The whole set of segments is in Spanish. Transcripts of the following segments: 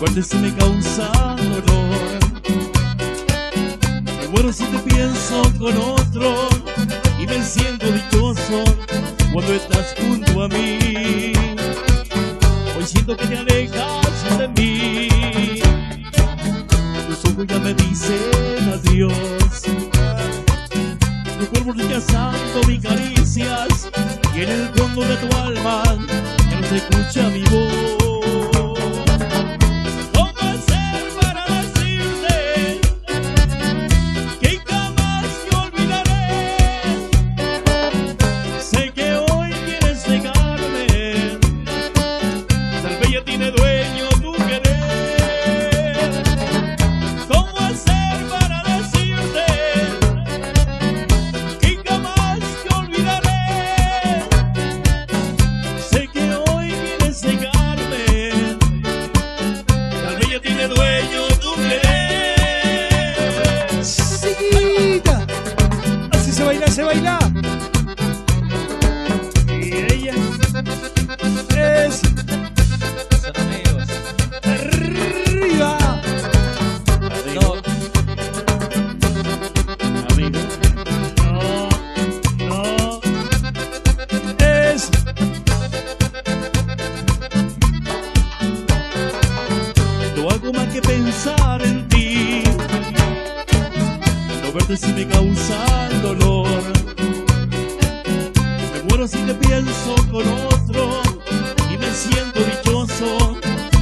verte si me causa dolor. Me muero si te pienso con otro y me siento dichoso cuando estás junto a mí. Hoy siento que te alejas de mí. Tus ojos ya me dicen adiós. Tu cuerpo rechazando mis caricias y en el fondo de tu alma ya no se escucha mi voz. Si me causa dolor. Me muero si te pienso con otro. Y me siento dichoso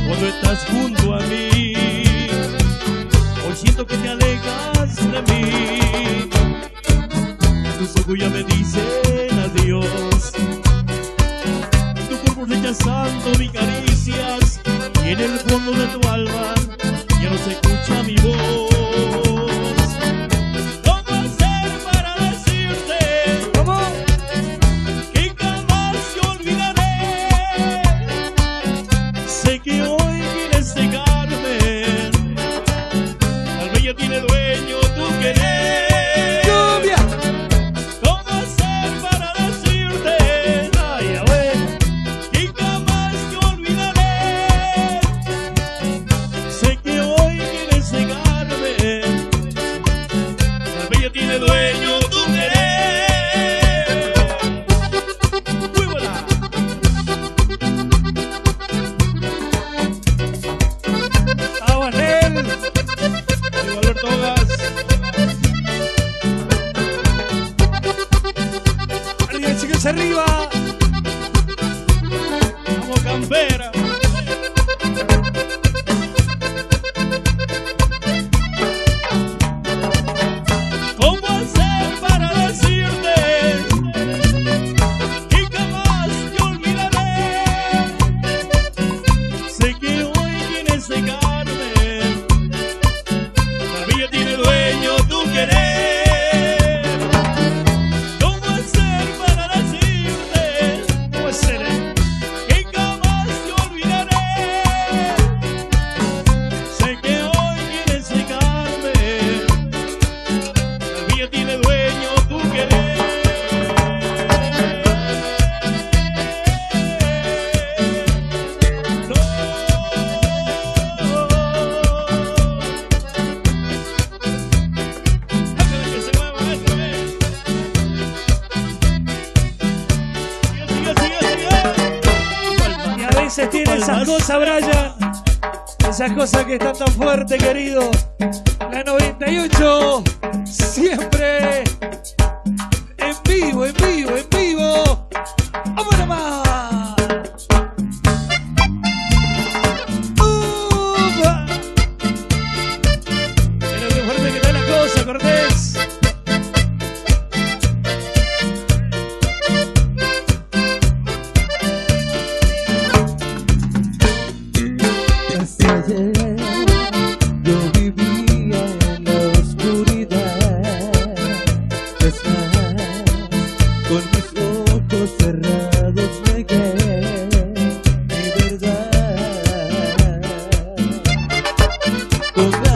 cuando estás junto a mí. Hoy siento que te alejas de mí. Tus ojos ya me dicen adiós. Tu cuerpo rechazando mis caricias y en el fondo de tu alma ya no se escucha mi voz. Cosas, Brian. Esas cosas que están tan fuertes, querido. La 98. Siempre. En vivo, en vivo, en vivo. Thank you.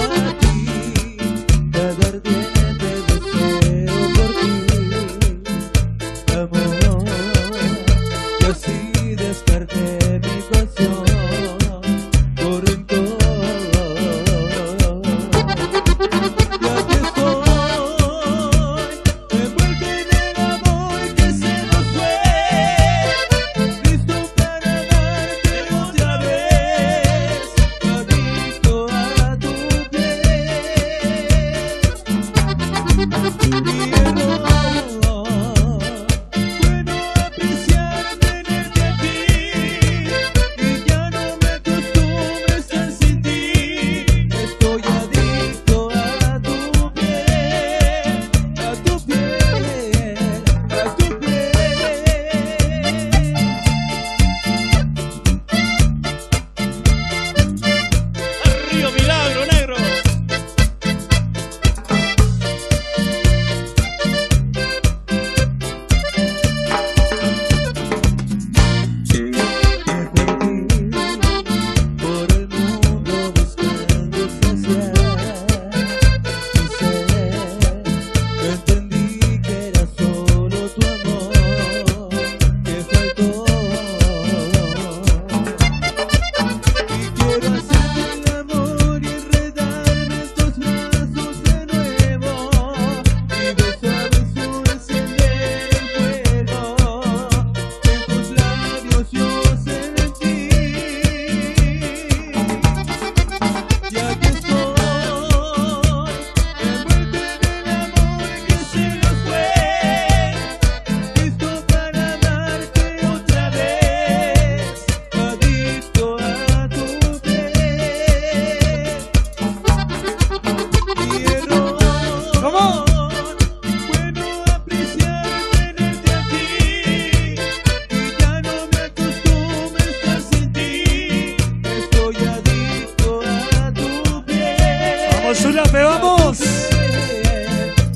Escuchame, vamos.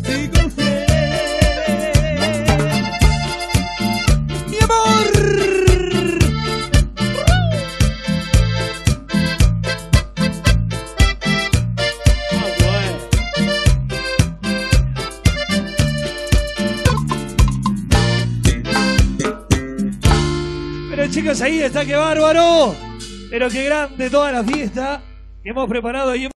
Y confié. Mi amor. Pero chicos, ahí está, qué bárbaro. Pero qué grande toda la fiesta que hemos preparado y